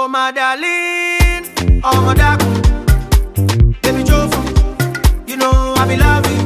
Oh, my darling, oh, my darling, baby Joe, you know I be loving